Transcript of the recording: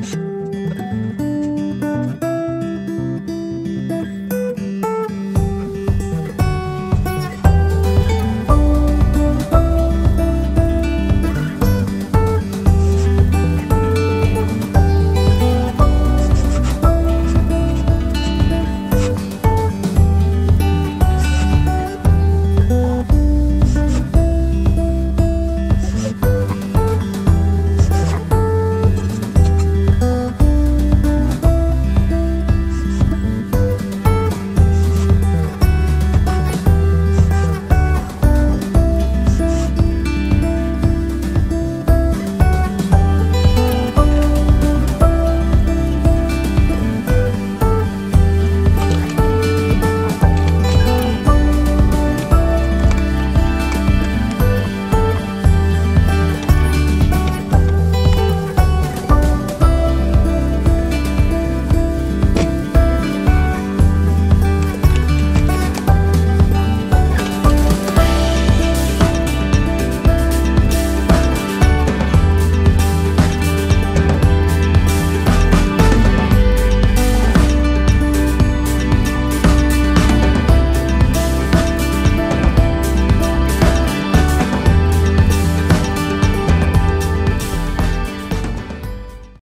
life.